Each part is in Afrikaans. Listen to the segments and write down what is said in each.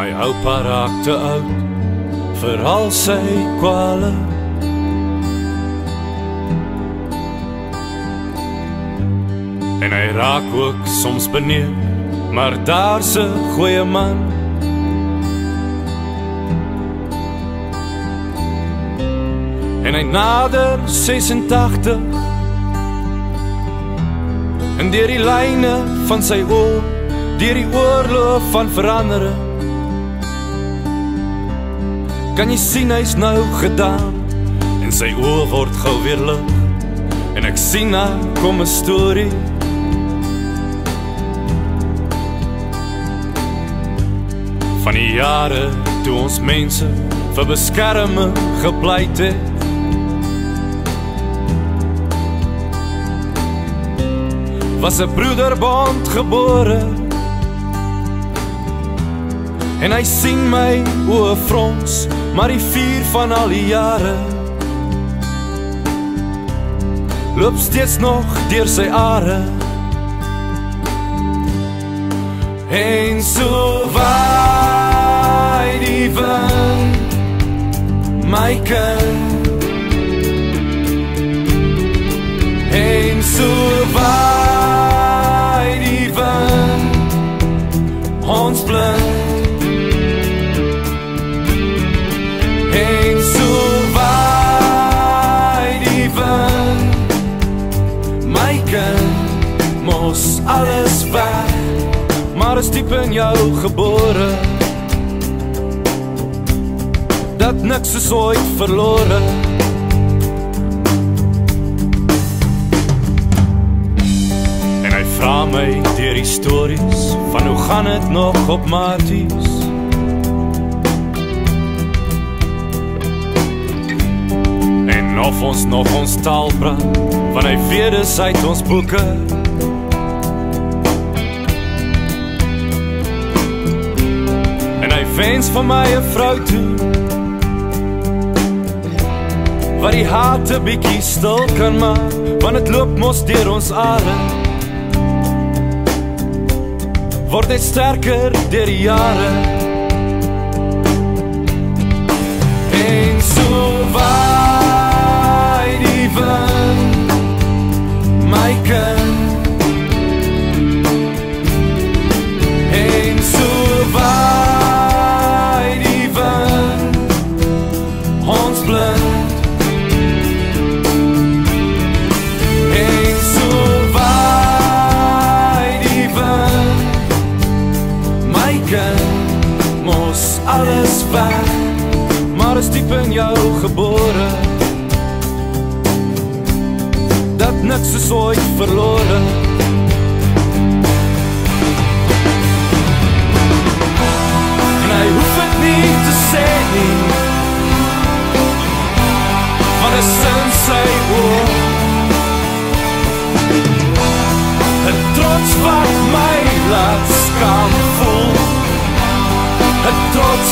My oupa raak te oud vir al sy kwale. En hy raak ook soms beneer, maar daar's 'n goeie man. En hy nader 86 En deur die lyne van sy oë, deur die oorloop van verandering Kan jy sien hy's nou gedaan. En sy oë word gou weer lig. En ek sien nou kom 'n storie van die jare toe ons mense vir beskerming gepleit het. Was 'n broederbond gebore En hy sien my oë frons, maar die vuur van al die jare loop steeds nog deur sy are. En so waai die wind my kind En so waai is diep in jou gebore. Dat niks is ooit verlore. En hy vra my deur die stories Van hoe gaan het nog op Maties? En of ons nog ons taal praat Want hy weet dis uit ons boeke wens vir my 'n vrou toe. Wat die harte bietjie stil kan maak Want dit loop mos deur ons are Word net sterker deur die jare. En so waai Kind Mos alles weg Maar is diep in jou gebore. Dat niks is ooit verloren En hy hoef het nie te sê nie Want is in sy oor. Het trots wat my laat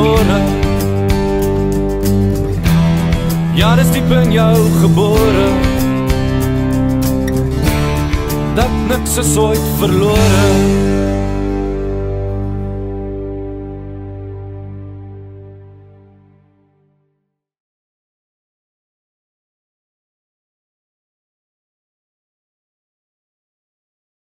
ooit verloren. Ja, dis diep in jou gebore Dat niks is ooit verloren